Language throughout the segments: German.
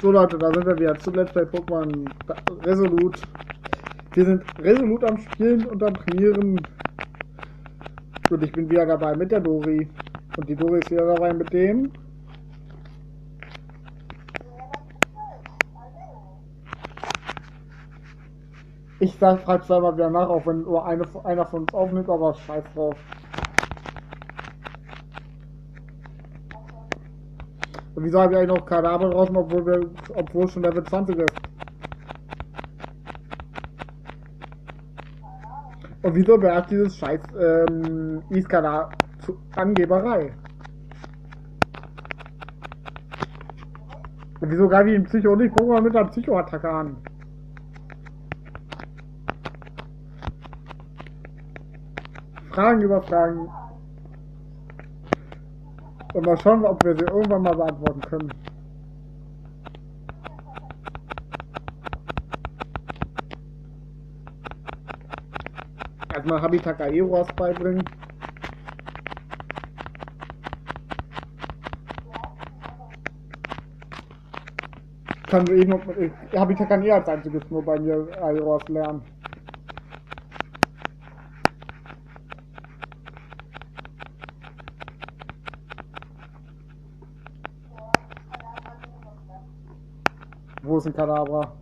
So Leute, da sind wir wieder zu Let's Play Pokémon Resolut. Wir sind resolut am Spielen und am Trainieren. Und ich bin wieder dabei mit der Dori. Und die Dori ist wieder dabei mit dem. Ich sag, frag zweimal wieder nach, auch wenn nur eine, einer von uns aufnimmt, aber scheiß drauf. Und wieso habe ich eigentlich noch Kadaver draußen, obwohl wir, obwohl schon Level 20 ist? Und wieso beherrscht dieses scheiß ähm, Iskala zu Angeberei? Und wieso greife ich den Psycho nicht Pokémon mit einer Psychoattacke an? Fragen über Fragen. Und mal schauen, ob wir sie irgendwann mal beantworten können. Erstmal Habitat Aeros beibringen. Kann eh nur, Habitat kann eh als einziges nur bei mir Aeros lernen. Ein Kadabra?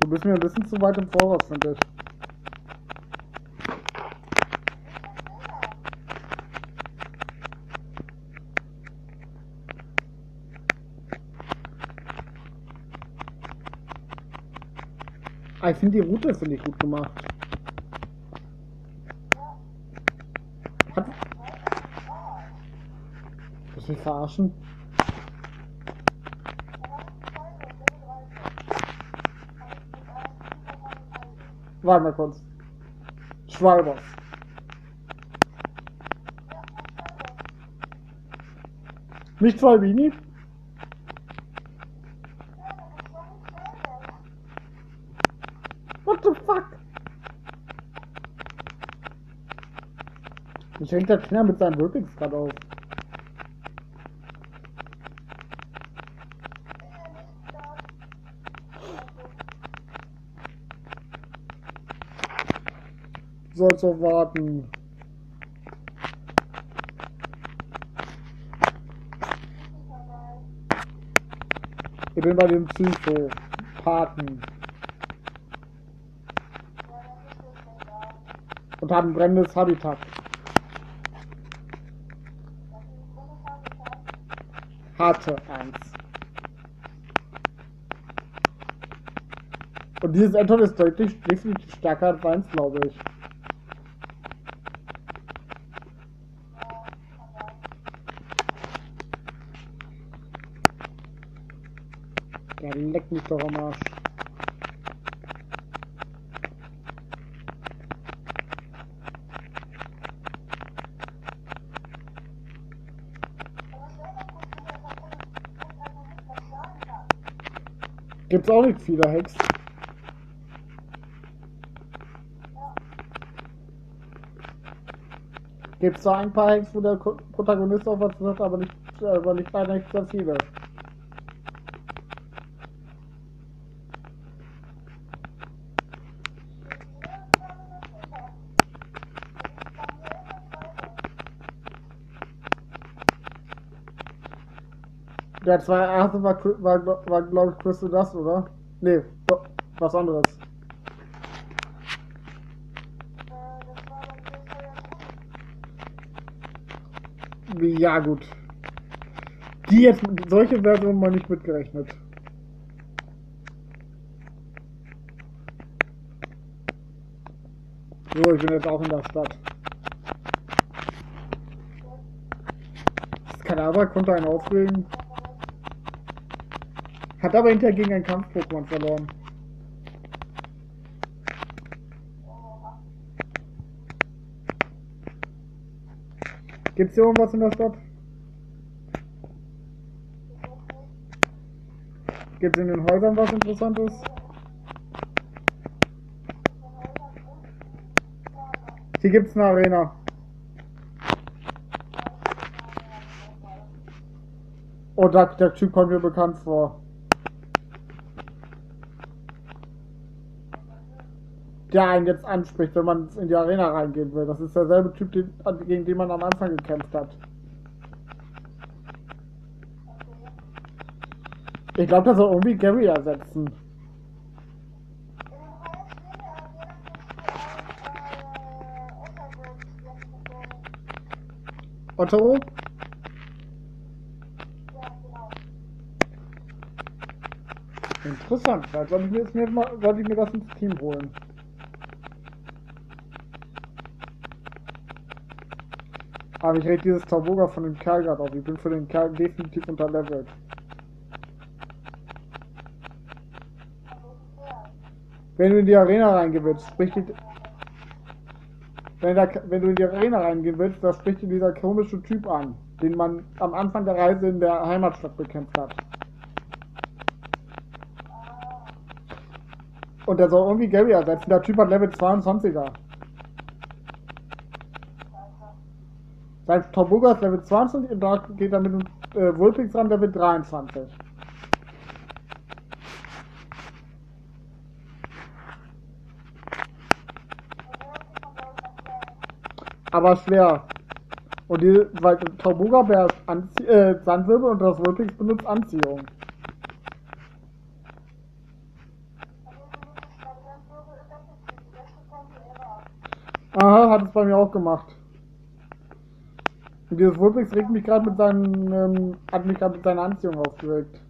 Du bist mir ein bisschen zu weit im Voraus, finde ich. Ah, ich finde die Route finde ich gut gemacht. Hat... Du mich verarschen? Warte mal kurz. Schwalbers. Nicht Schwalbini? What the fuck? Hängt der Trainer mit seinem Rückings gerade auf. Sollst du warten. Ich bin bei dem Psycho. Paten. Und haben brennendes Habitat. Hatte eins. Und dieses Anton ist deutlich, definitiv stärker als meins, glaube ich. Der leckt mich doch am Arsch. Gibt's auch nicht viele Hacks. Gibt's da ein paar Hacks, wo der Protagonist auch was sagt, aber nicht, aber leider nicht sehr viele. Der zwei erste war, war, gl- war glaube ich, Crystal Dust, oder? Nee, was anderes. Ja, gut. Die jetzt, solche Versionen mal nicht mitgerechnet. So, ich bin jetzt auch in der Stadt. Das Kadaver konnte einen aufregen. Hat aber hinterher gegen ein Kampf-Pokémon verloren. Gibt's hier irgendwas in der Stadt? Gibt's in den Häusern was Interessantes? Hier gibt's eine Arena. Oh, der, der Typ kommt mir bekannt vor. Der einen jetzt anspricht, wenn man in die Arena reingehen will. Das ist derselbe Typ, den, gegen den man am Anfang gekämpft hat. Ich glaube, das soll irgendwie Gary ersetzen. Otto? Interessant. Vielleicht sollte ich mir, jetzt mal, sollte ich mir das ins Team holen. Aber ich rede dieses Tauboga von dem Kerl gerade auf. Ich bin für den Kerl definitiv unterlevelt. Wenn du in die Arena reingehen willst, spricht die, wenn, da, wenn du in die Arena reingehen willst, da spricht dir dieser komische Typ an, den man am Anfang der Reise in der Heimatstadt bekämpft hat. Und der soll irgendwie Gary ersetzen. Der Typ hat Level 22er. Sein Torbuga ist Level 20 und da geht er mit dem äh, Vulpix ran, Level 23. Aber schwer. Und die, weil Torbuga bär Anzie äh, Sandwirbel und das Vulpix benutzt Anziehung. Aha, hat es bei mir auch gemacht. Dieses Vulpix regt mich gerade mit seinen, ähm, hat mich gerade mit seiner Anziehung aufgeregt.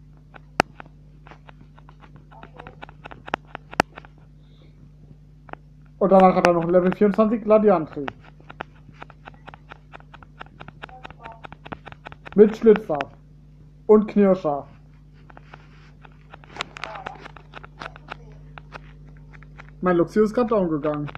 Und danach hat er noch ein Level 24 Gladiantri. Mit Schlitzer. Und Knirscher. Mein Luxio ist gerade down gegangen.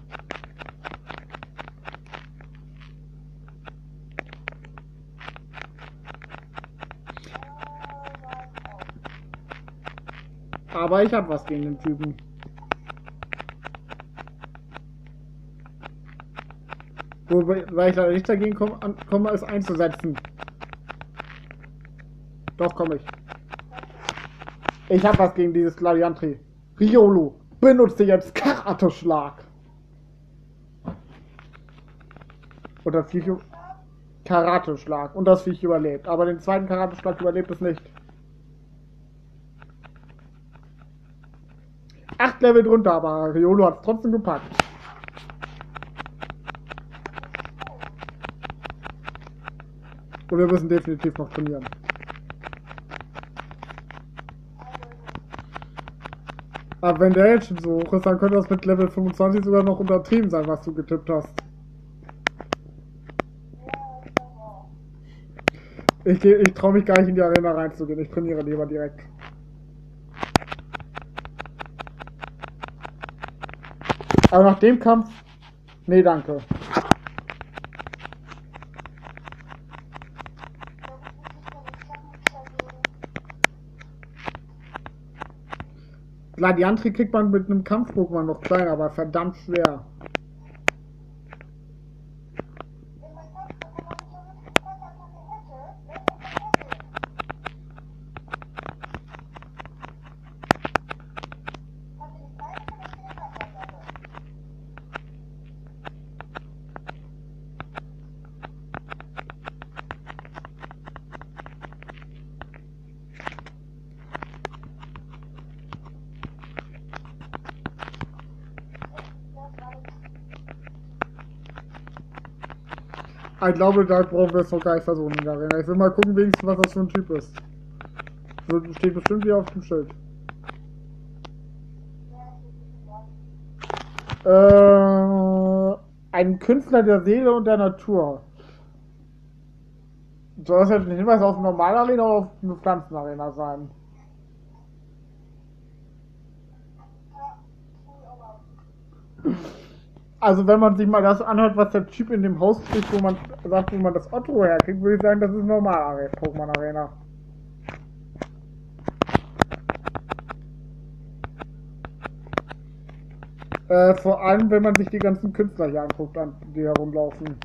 Aber ich hab was gegen den Typen. Wobei ich leider nicht dagegen komme, komme es einzusetzen. Doch, komme ich. Ich hab was gegen dieses Gladiantri. Riolo, benutze jetzt Karate-Schlag. Und das Viech... Karate-Schlag. Und das Viech überlebt. Aber den zweiten Karate-Schlag überlebt es nicht. Level drunter, aber Riolo hat es trotzdem gepackt. Und wir müssen definitiv noch trainieren. Aber wenn der jetzt schon so hoch ist, dann könnte das mit Level 25 sogar noch untertrieben sein, was du getippt hast. Ich, ich traue mich gar nicht in die Arena reinzugehen. Ich trainiere lieber direkt. Aber nach dem Kampf. Nee, danke. Gladiantri kriegt man mit einem Kampf-Pokémon noch klein, aber verdammt schwer. Ich glaube, da brauchen wir jetzt noch gar nicht versuchen in der Arena. Ich will mal gucken, wenigstens, was das für ein Typ ist. So, steht bestimmt hier auf dem Schild. Äh, ein Künstler der Seele und der Natur. Soll das jetzt ein Hinweis auf eine normale Arena oder auf eine Pflanzenarena sein? Also wenn man sich mal das anhört, was der Typ in dem Haus spricht, wo man sagt, wo man das Otto herkriegt, würde ich sagen, das ist normal Pokémon Arena. Äh, vor allem, wenn man sich die ganzen Künstler hier anguckt, an, die herumlaufen.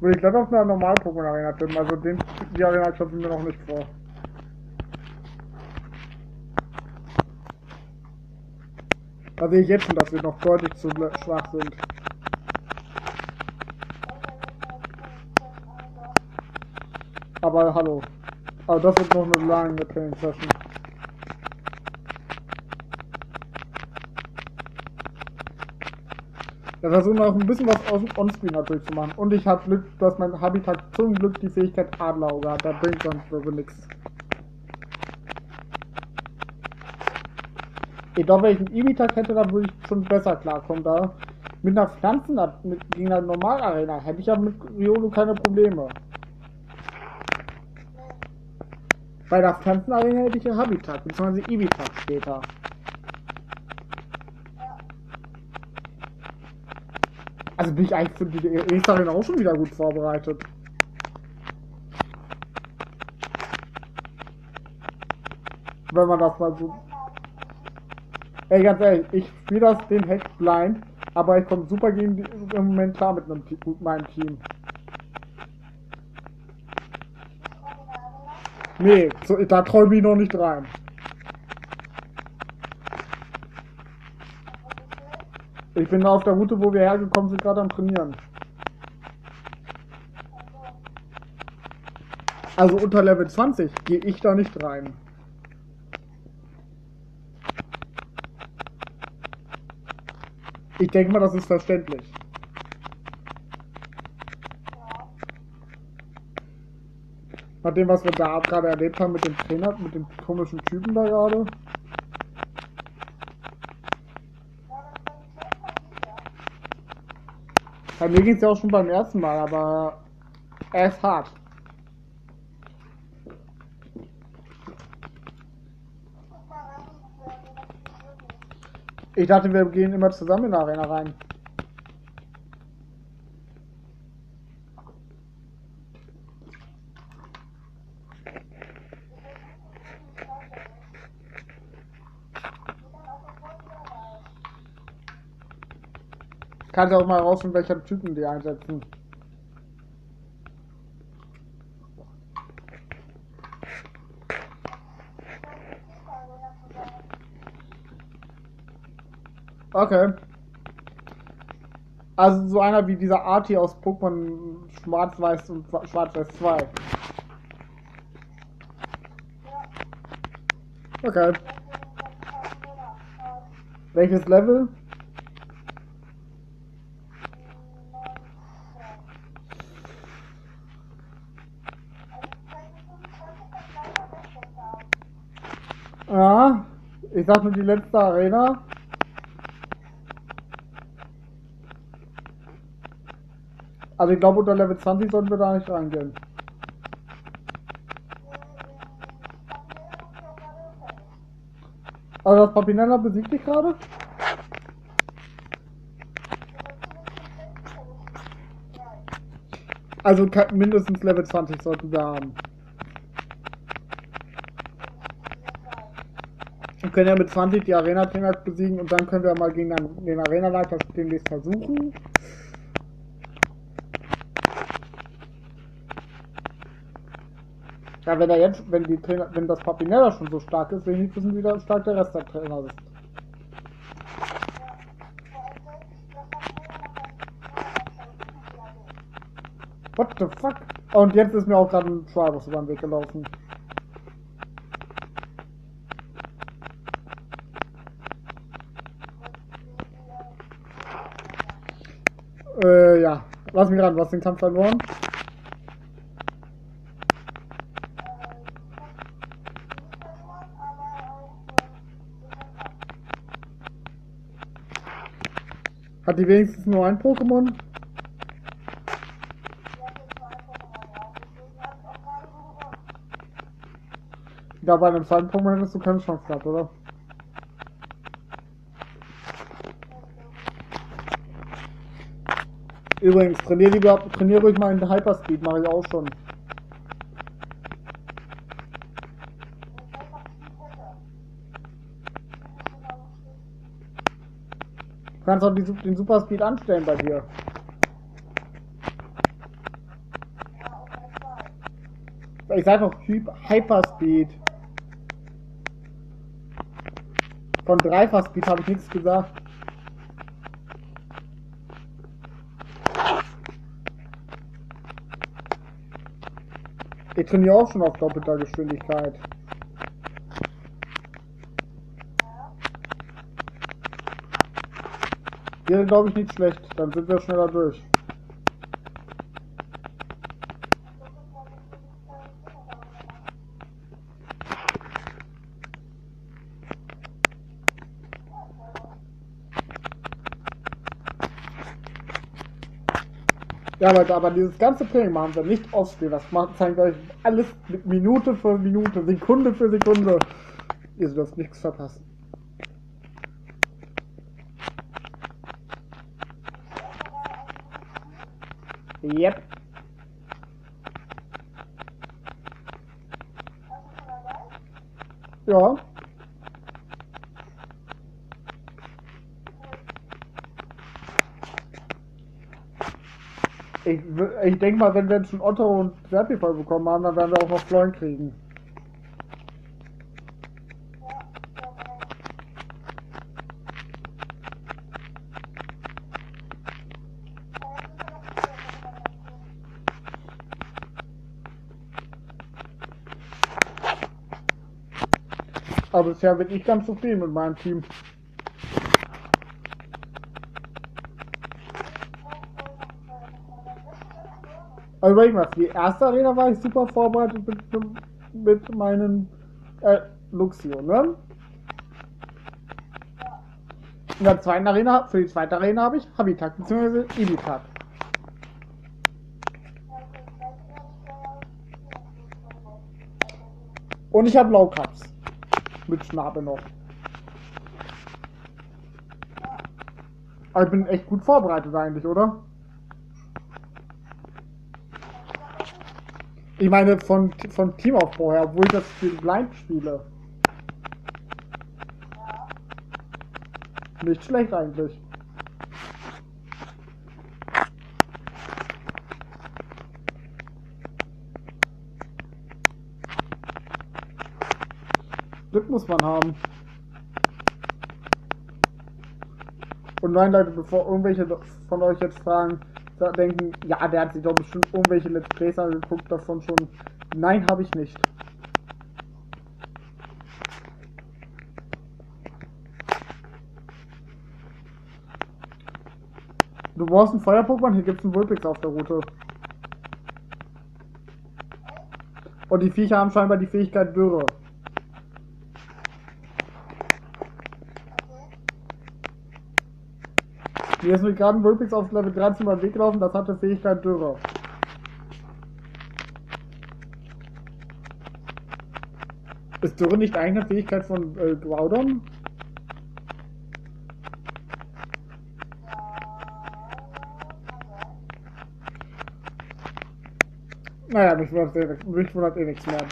Würde ich das auf einer normalen Pokémon Arena tippen, also den, die Arena klopfen mir noch nicht vor. Da sehe ich jetzt schon, dass wir noch deutlich zu schwach sind. Aber hallo. Aber das wird noch eine lange Training Session. Wir versuchen auch ein bisschen was aus Onscreen natürlich zu machen. Und ich habe Glück, dass mein Habitat zum Glück die Fähigkeit Adlerauge hat. Da bringt sonst so nichts. Ich glaube, wenn ich einen Ibitak hätte, dann würde ich schon besser klarkommen. Da mit einer Pflanzen, mit, gegen eine Normalarena, hätte ich ja mit Riolo keine Probleme. Bei der Pflanzenarena hätte ich ja Habitat, beziehungsweise Ibitak später. Also bin ich eigentlich für die erste Arena auch schon wieder gut vorbereitet. Wenn man das mal so Ey, ganz ehrlich, ich spiele das den Hack blind, aber ich komme super gegen die, im Moment klar mit, einem, mit meinem Team. Nee, so, da träume ich noch nicht rein. Ich bin auf der Route, wo wir hergekommen sind, gerade am Trainieren. Also unter Level 20 gehe ich da nicht rein. Ich denke mal, das ist verständlich. Nach dem, was wir da gerade erlebt haben mit dem Trainer, mit dem komischen Typen da gerade. Bei mir ging es ja auch schon beim ersten Mal, aber er ist hart. Ich dachte, wir gehen immer zusammen in die Arena rein. Kannst auch mal rausfinden, welcher Typen die einsetzen. Okay. Also so einer wie dieser Arti aus Pokémon Schwarz-Weiß und Schwarz-Weiß 2. Okay. Welches Level? Ja, ich sag nur die letzte Arena. Also ich glaube unter Level 20 sollten wir da nicht reingehen. Also das Papinella besiegt dich gerade? Also mindestens Level 20 sollten wir haben. Wir können ja mit 20 die Arena-Trainer besiegen und dann können wir mal gegen den Arena-Leiter demnächst versuchen. Ja, wenn er jetzt, wenn die Trainer, wenn das Papinella schon so stark ist, will ich wissen, wie stark der Rest der Trainer ist. What the fuck? Und jetzt ist mir auch gerade ein Tribus über den Weg gelaufen. Äh, ja. Lass mich ran, du hast den Kampf verloren. Hat die wenigstens nur ein Pokémon? Da bei einem zweiten Pokémon hättest du keine Chance gehabt, oder? Übrigens, trainier lieber, trainier ruhig mal in Hyperspeed, mache ich auch schon. Du kannst auch die, den Super Speed anstellen bei dir. Ich sag doch Hyperspeed. Von Dreifachspeed habe ich nichts gesagt. Ich trainiere auch schon auf doppelter Geschwindigkeit. Wäre, glaube ich, nicht schlecht. Dann sind wir schneller durch. Ja, Leute, aber dieses ganze Training machen wir nicht ausspielen. Das wir euch alles mit Minute für Minute, Sekunde für Sekunde. Ihr dürft nichts verpassen. Yep. Ja. Ich, ich denke mal, wenn wir jetzt schon Otto und Serpi voll bekommen haben, dann werden wir auch noch Floin kriegen. Aber bisher bin ich ganz zufrieden mit meinem Team. Aber überleg mal, die erste Arena war ich super vorbereitet mit, mit meinen äh, Luxio, ne? In der zweiten Arena, für die zweite Arena habe ich Habitat bzw. Ibitat. Und ich habe Low Cups. Mit Schnabel noch. Aber ich bin echt gut vorbereitet eigentlich, oder? Ich meine von, von Teamaufbau her, obwohl ich das Spiel blind spiele. Nicht schlecht eigentlich. Muss man haben. Und nein, Leute, bevor irgendwelche von euch jetzt fragen, denken, ja, der hat sich doch bestimmt irgendwelche Let's Plays angeguckt davon schon. Nein, habe ich nicht. Du brauchst einen Feuer-Pokémon, hier gibt es einen Vulpix auf der Route. Und die Viecher haben scheinbar die Fähigkeit Dürre. Mir ist mit gerade Vulpix auf Level 13 über den Weg gelaufen, das hatte Fähigkeit Dürre. Ist Dürre nicht eigene Fähigkeit von äh, Groudon? Naja, mich wundert, eh, wundert eh nichts mehr.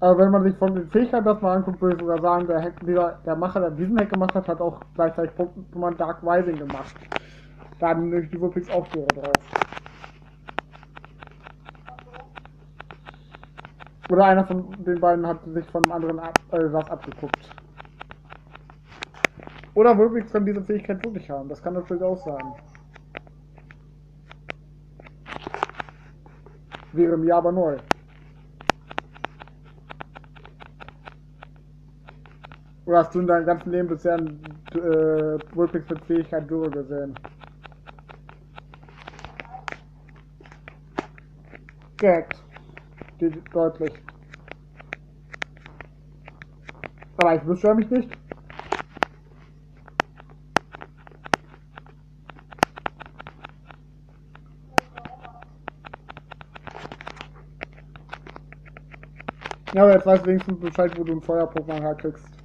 Aber wenn man sich von den Fähigkeiten das mal anguckt, würde ich sogar sagen, der, Hack, dieser, der Macher, der diesen Hack gemacht hat, hat auch gleichzeitig Pokémon Dark Rising gemacht. Da haben nämlich die Wurpix auch Tiere drauf. Oder einer von den beiden hat sich von einem anderen ab, äh, was abgeguckt. Oder Wurpix kann diese Fähigkeit wirklich haben. Das kann natürlich auch sein. Wäre mir aber neu. Oder hast du in deinem ganzen Leben bisher einen äh, Vulpix mit Fähigkeit Dürre gesehen? Direkt. Deutlich. Aber ich beschwöre mich nicht. Ja, aber jetzt weißt du wenigstens Bescheid, wo du ein Feuer-Pokémon herkriegst.